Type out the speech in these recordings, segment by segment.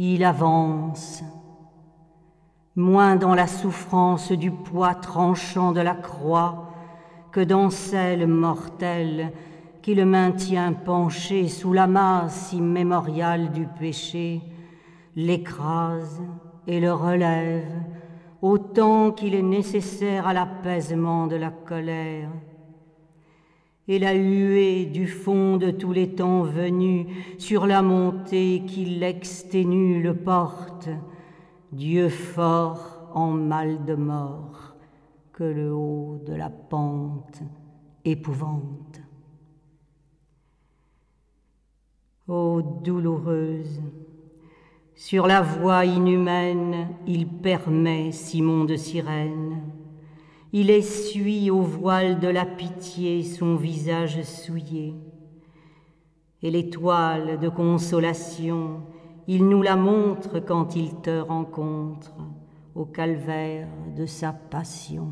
Il avance, moins dans la souffrance du poids tranchant de la croix que dans celle mortelle qui le maintient penché sous la masse immémoriale du péché, l'écrase et le relève autant qu'il est nécessaire à l'apaisement de la colère. Et la huée du fond de tous les temps venus sur la montée qui l'exténue le porte, Dieu fort en mal de mort que le haut de la pente épouvante. Ô douloureuse, sur la voie inhumaine, il permet Simon de Cyrène. Il essuie au voile de la pitié son visage souillé. Et l'étoile de consolation, il nous la montre quand il te rencontre au calvaire de sa passion.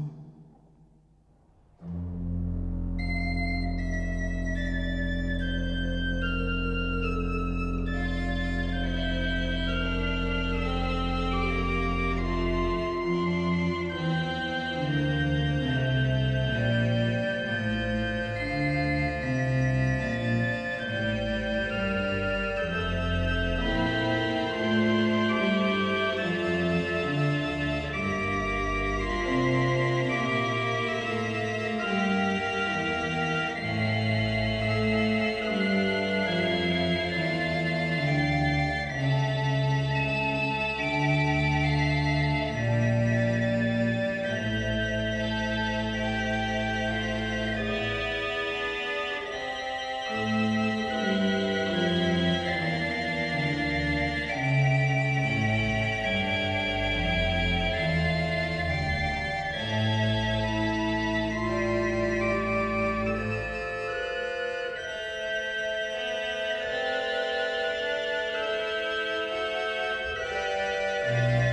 Bye.